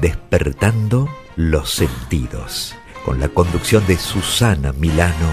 Despertando los sentidos, con la conducción de Susana Milano.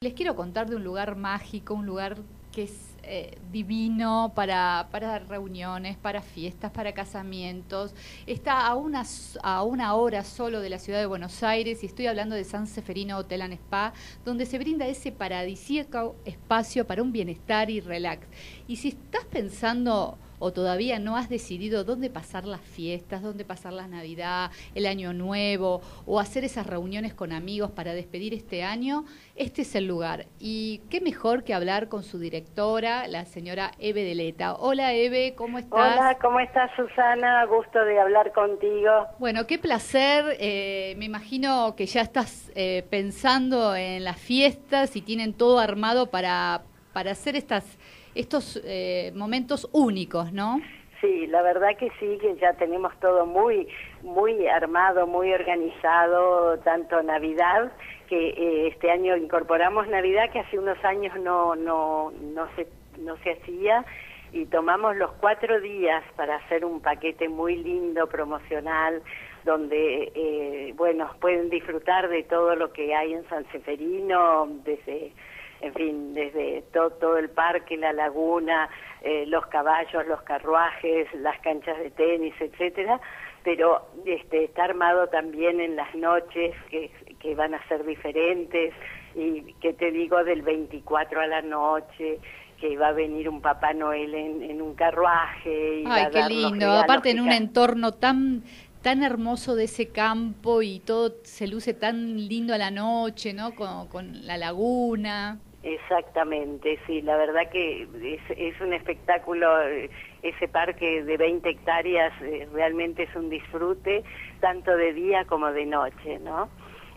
Les quiero contar de un lugar mágico, un lugar que es eh, divino para, para, reuniones, para fiestas, para casamientos. Está a una, a una hora solo de la ciudad de Buenos Aires y estoy hablando de San Seferino Hotel and Spa, donde se brinda ese paradisíaco espacio para un bienestar y relax. Y si estás pensando o todavía no has decidido dónde pasar las fiestas, dónde pasar la Navidad, el Año Nuevo o hacer esas reuniones con amigos para despedir este año, este es el lugar. Y qué mejor que hablar con su directora, la señora Eve Deleta. Hola Eve, ¿cómo estás? Hola, ¿cómo estás Susana? Gusto de hablar contigo. Bueno, qué placer. Eh, me imagino que ya estás eh, pensando en las fiestas y tienen todo armado para, para hacer estas estos eh, momentos únicos, ¿no? Sí, la verdad que sí, que ya tenemos todo muy, muy armado, muy organizado, tanto Navidad, que eh, este año incorporamos Navidad, que hace unos años no, no, no se, no se hacía, y tomamos los cuatro días para hacer un paquete muy lindo, promocional, donde, eh, bueno, pueden disfrutar de todo lo que hay en San Seferino, desde en fin, desde todo, todo el parque, la laguna, eh, los caballos, los carruajes, las canchas de tenis, etcétera, pero este, está armado también en las noches que, que van a ser diferentes y que te digo del 24 a la noche que va a venir un Papá Noel en, un carruaje. Y Ay, qué lindo. Aparte en un entorno tan tan hermoso de ese campo y todo se luce tan lindo a la noche, ¿no? Con, con la laguna. Exactamente, sí, la verdad que es, es un espectáculo, eh, ese parque de 20 hectáreas eh, realmente es un disfrute, tanto de día como de noche, ¿no?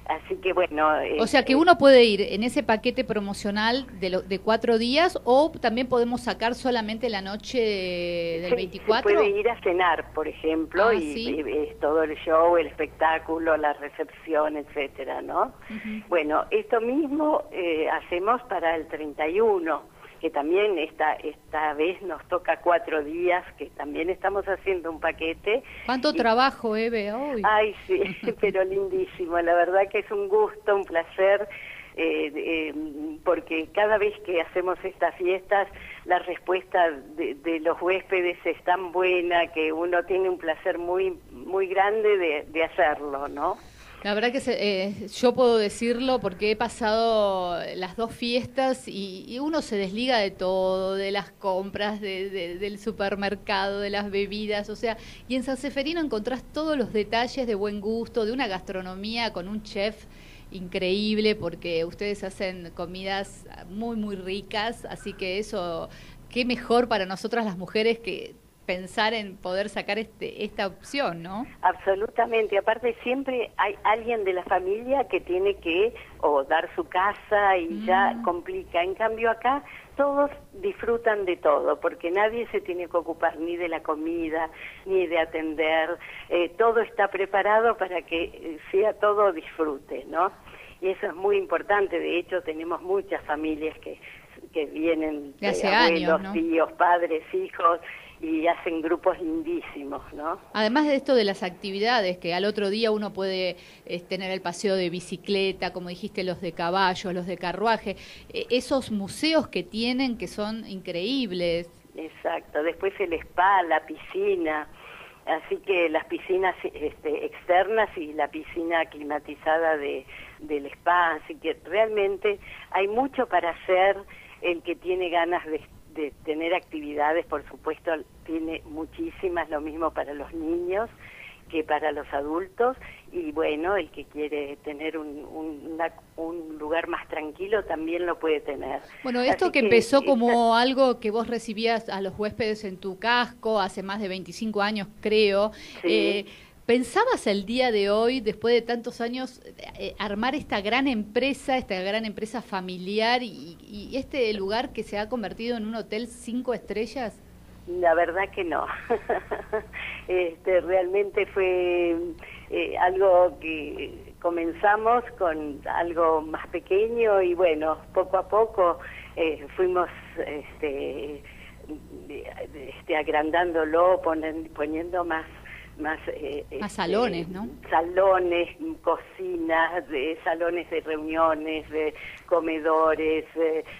Así que bueno. O sea que uno puede ir en ese paquete promocional de, de cuatro días o también podemos sacar solamente la noche del 24. Se puede ir a cenar, por ejemplo, ah, y, es todo el show, el espectáculo, la recepción, etcétera, ¿no? Bueno, esto mismo eh, hacemos para el 31 que también esta, esta vez nos toca cuatro días, que también estamos haciendo un paquete. ¿Cuánto trabajo, Eve, hoy? Ay, sí, pero lindísimo, la verdad que es un gusto, un placer. Eh, eh, porque cada vez que hacemos estas fiestas la respuesta de, de, los huéspedes es tan buena que uno tiene un placer muy muy grande de, de hacerlo, ¿no? La verdad que eh, yo puedo decirlo porque he pasado las dos fiestas y, uno se desliga de todo, de las compras, del supermercado, de las bebidas, o sea, y en San Seferino encontrás todos los detalles de buen gusto, de una gastronomía con un chef increíble porque ustedes hacen comidas muy, muy ricas, así que eso, qué mejor para nosotras las mujeres que pensar en poder sacar este, esta opción, ¿no? Absolutamente. Aparte siempre hay alguien de la familia que tiene que o dar su casa y ya mm. complica. En cambio acá todos disfrutan de todo, porque nadie se tiene que ocupar ni de la comida, ni de atender. Eh, todo está preparado para que eh, sea todo disfrute, ¿no? Y eso es muy importante. De hecho, tenemos muchas familias que que vienen de, abuelos, tíos, padres, hijos y hacen grupos lindísimos, ¿no? Además de esto de las actividades, que al otro día uno puede eh, tener el paseo de bicicleta, como dijiste, los de caballos, los de carruaje, eh, esos museos que tienen que son increíbles. Exacto, después el spa, la piscina, así que las piscinas este, externas y la piscina climatizada de, del spa, así que realmente hay mucho para hacer el que tiene ganas de de tener actividades, por supuesto, tiene muchísimas, lo mismo para los niños que para los adultos y bueno, el que quiere tener un, un, lugar más tranquilo también lo puede tener. Bueno, esto que, empezó como algo que vos recibías a los huéspedes en tu casco hace más de 25 años, creo, eh, ¿Pensabas el día de hoy, después de tantos años, eh, armar esta gran empresa, esta gran empresa familiar y, este lugar que se ha convertido en un hotel cinco estrellas? La verdad que no. este, realmente fue eh, algo que comenzamos con algo más pequeño y bueno, poco a poco eh, fuimos este, este, agrandándolo, poniendo más más, eh, más salones, ¿no? Salones, cocinas, de, salones de reuniones, de comedores,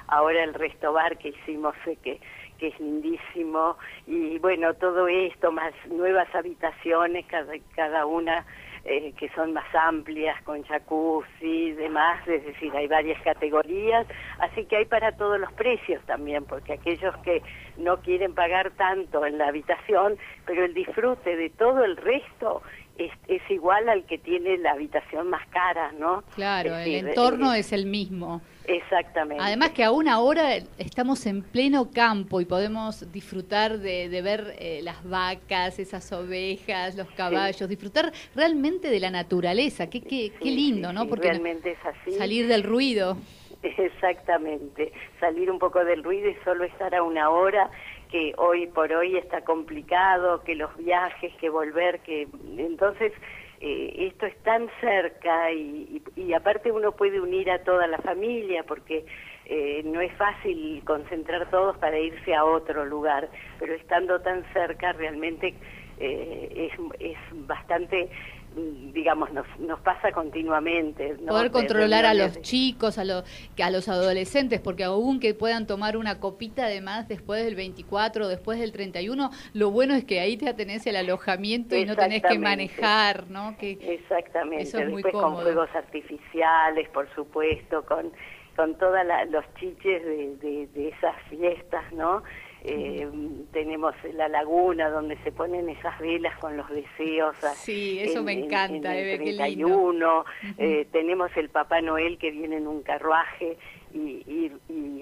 ahora el resto bar que hicimos que que es lindísimo y bueno todo esto más nuevas habitaciones cada cada una eh, que son más amplias, con jacuzzi y demás, es decir, hay varias categorías, así que hay para todos los precios también, porque aquellos que no quieren pagar tanto en la habitación, pero el disfrute de todo el resto es, es igual al que tiene la habitación más cara, ¿no? Claro, el entorno es el mismo. Exactamente. Además que aún ahora estamos en pleno campo y podemos disfrutar de, ver eh, las vacas, esas ovejas, los caballos, disfrutar realmente de la naturaleza. Qué, qué, qué lindo, ¿no? Porque realmente es así. Salir del ruido. Exactamente, salir un poco del ruido y solo estar a una hora que hoy por hoy está complicado, que los viajes, que volver, que entonces eh, esto es tan cerca y, y, aparte uno puede unir a toda la familia porque eh, no es fácil concentrar todos para irse a otro lugar, pero estando tan cerca realmente eh, es, es bastante digamos, nos, nos pasa continuamente. Poder controlar a los chicos, a los, a los adolescentes, porque aún que puedan tomar una copita de más después del 24, después del 31, lo bueno es que ahí te atenés el alojamiento y no tenés que manejar, ¿no? Que, Exactamente, eso es muy después con juegos artificiales, por supuesto, con, con todos los chiches de, de, de esas fiestas, ¿no? Eh, tenemos la laguna donde se ponen esas velas con los deseos. Sí, eso me encanta, en, el 31. Eh, tenemos el Papá Noel que viene en un carruaje y,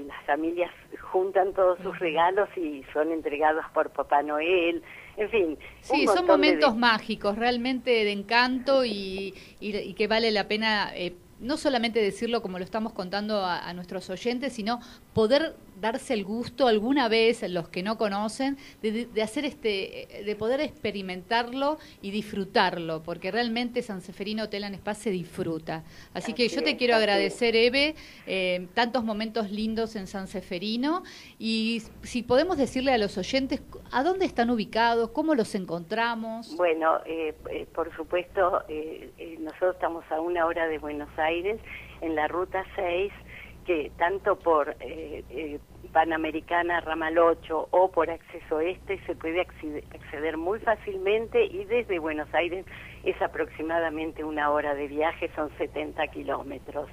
las familias juntan todos sus regalos y son entregados por Papá Noel. En fin. Sí, son momentos mágicos, realmente de encanto y, que vale la pena. Eh, no solamente decirlo como lo estamos contando a, nuestros oyentes, sino poder darse el gusto alguna vez, los que no conocen, de, hacer este, de poder experimentarlo y disfrutarlo, porque realmente San Seferino Hotel en Spa se disfruta. Así, que yo te quiero agradecer, Eve, eh, tantos momentos lindos en San Seferino y si podemos decirle a los oyentes a dónde están ubicados, cómo los encontramos. Bueno, eh, eh, por supuesto, nosotros estamos a una hora de Buenos Aires, en la ruta 6 que tanto por eh, eh, Panamericana Ramal 8 o por Acceso Este se puede acceder, muy fácilmente y desde Buenos Aires es aproximadamente una hora de viaje, son 70 kilómetros.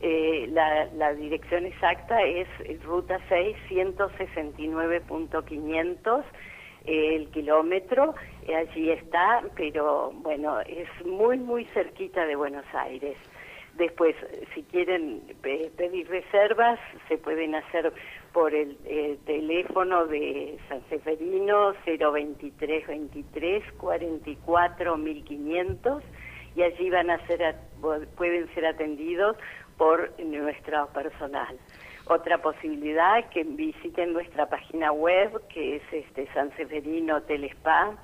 Eh, la, dirección exacta es Ruta 6, 169.500 el kilómetro, allí está, pero bueno, es muy, muy cerquita de Buenos Aires. Después, si quieren pedir reservas, se pueden hacer por el teléfono de San Seferino 02323 44 1500 y allí van a ser pueden ser atendidos por nuestro personal. Otra posibilidad que visiten nuestra página web que es este San Seferino Telespa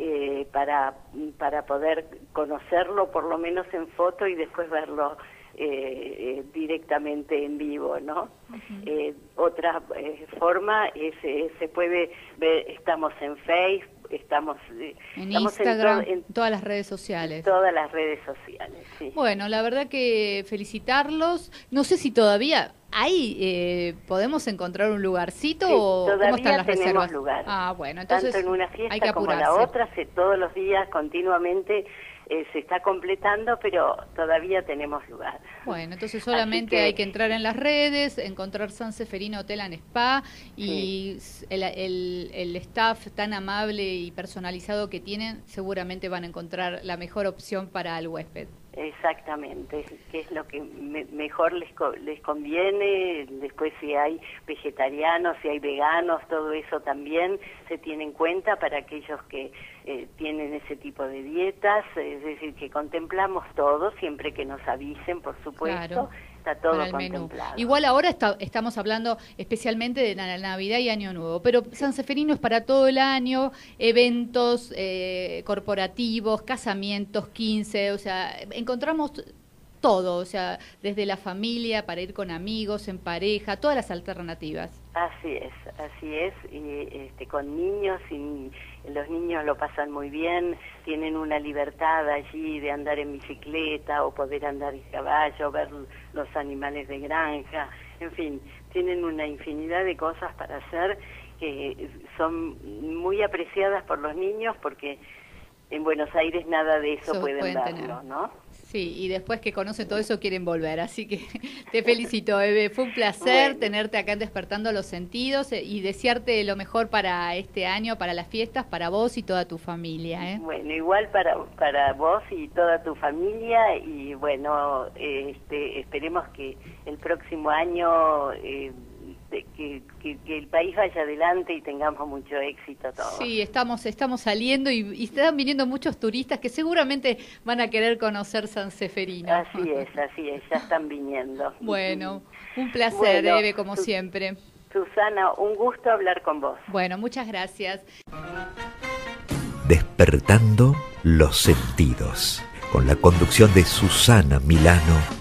eh, para, para poder conocerlo por lo menos en foto y después verlo eh, eh, directamente en vivo, ¿no? otra forma es se puede ver, estamos en Facebook, estamos en Instagram, en, todas las redes sociales. Todas las redes sociales, sí. Bueno, la verdad que felicitarlos. No sé si todavía ahí eh, podemos encontrar un lugarcito o todavía cómo están las tenemos reservas. lugar. Ah, bueno, entonces tanto en una fiesta como en la otra, se, todos los días continuamente eh, se está completando, pero todavía tenemos lugar. Bueno, entonces solamente hay que entrar en las redes, encontrar San Seferino Hotel and Spa y el, el, el, staff tan amable y personalizado que tienen, seguramente van a encontrar la mejor opción para el huésped. Exactamente, que es lo que mejor les, les conviene, después si hay vegetarianos, si hay veganos, todo eso también se tiene en cuenta para aquellos que eh, tienen ese tipo de dietas, es decir, que contemplamos todo, siempre que nos avisen, por supuesto. Está todo contemplado. Igual ahora estamos hablando especialmente de la Navidad y Año Nuevo, pero San Seferino es para todo el año, eventos eh, corporativos, casamientos, 15, o sea, encontramos todo, o sea, desde la familia para ir con amigos, en pareja, todas las alternativas. Así es, así es, y este, con niños, y los niños lo pasan muy bien, tienen una libertad allí de andar en bicicleta o poder andar en caballo, ver los animales de granja, en fin, tienen una infinidad de cosas para hacer que son muy apreciadas por los niños porque en Buenos Aires nada de eso pueden, verlo, ¿no? Sí, y después que conocen todo eso quieren volver. Así que te felicito, Eve. Fue un placer tenerte acá en Despertando los Sentidos eh, y desearte lo mejor para este año, para las fiestas, para vos y toda tu familia. ¿eh? Bueno, igual para, para vos y toda tu familia y bueno, este, esperemos que el próximo año... Eh, que, que, el país vaya adelante y tengamos mucho éxito todos. Sí, estamos, estamos saliendo y, y, están viniendo muchos turistas que seguramente van a querer conocer San Seferino. Así es, así es, ya están viniendo. bueno, un placer, Eve, como siempre. Susana, un gusto hablar con vos. Bueno, muchas gracias. Despertando los sentidos, con la conducción de Susana Milano